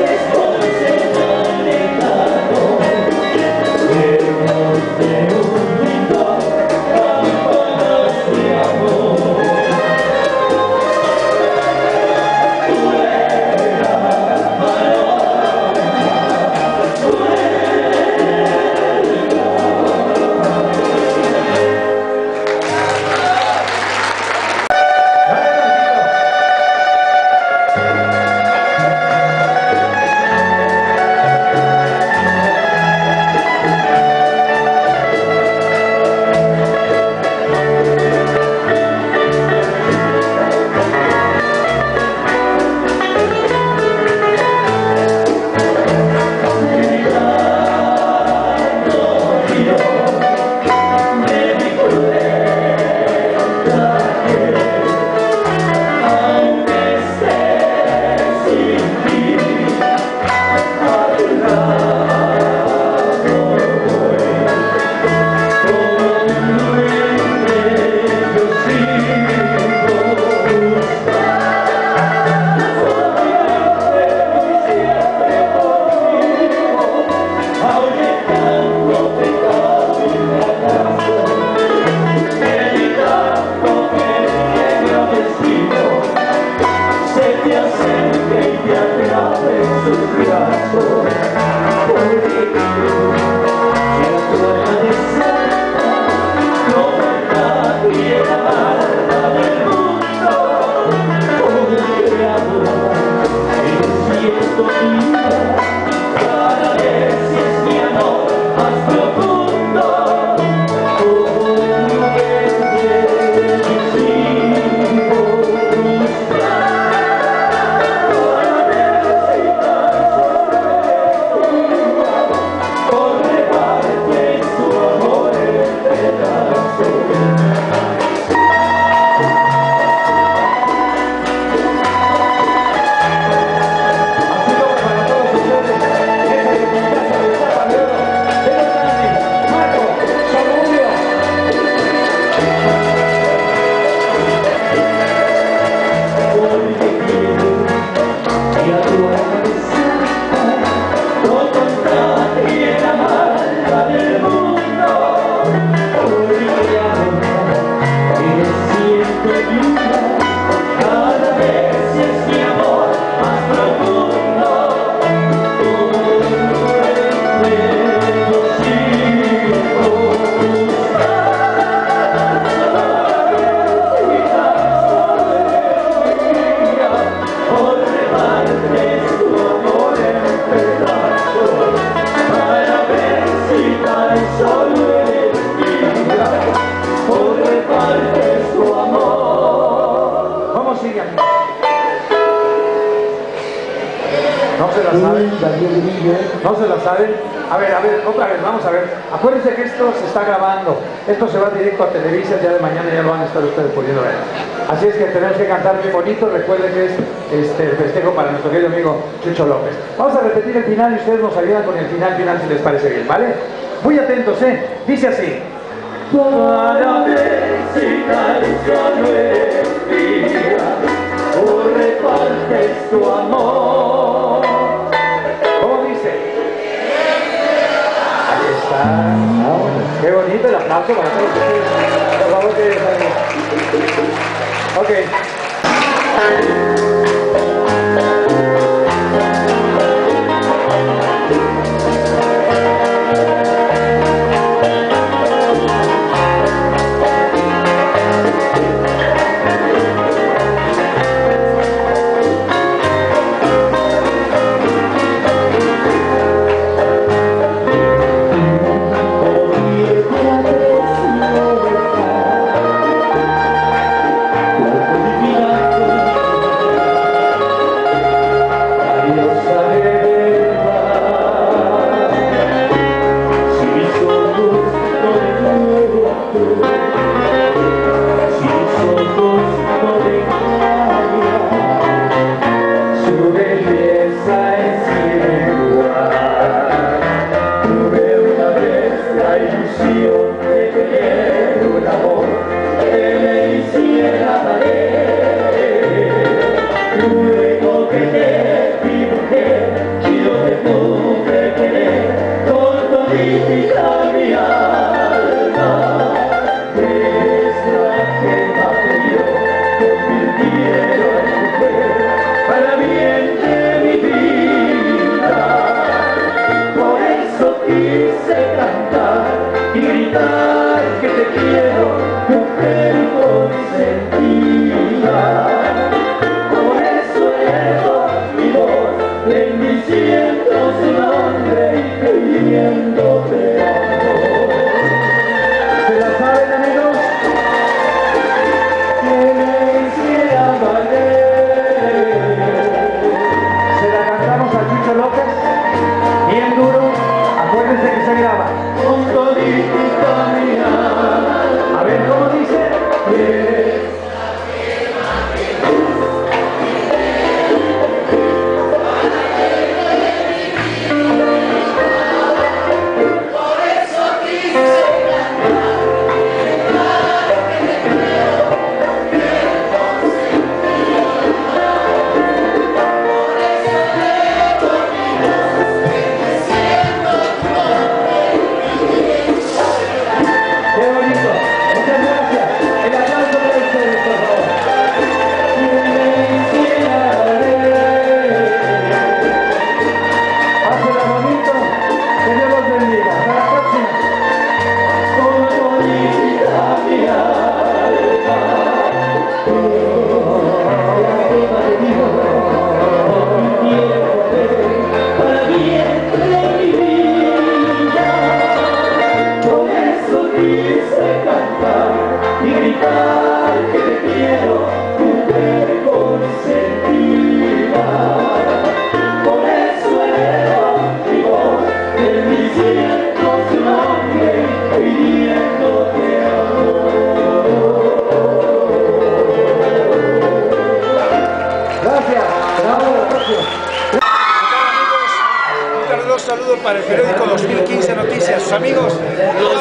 Yes. Thank you. ¿No se la saben? ¿No se la saben? A ver, a ver, otra vez, vamos a ver. Acuérdense que esto se está grabando. Esto se va directo a Televisa, el día de mañana ya lo van a estar ustedes pudiendo ver. Así es que tenemos que cantar bien bonito. Recuerden que es este, el festejo para nuestro querido amigo Chucho López. Vamos a repetir el final y ustedes nos ayudan con el final final si les parece bien, ¿vale? Muy atentos, ¿eh? Dice así. Para vida, o repartes tu amor. Está. Qué bonito el aplauso para todos ustedes. Por Ok. Para periódico 2015 Noticias. Sus amigos, los.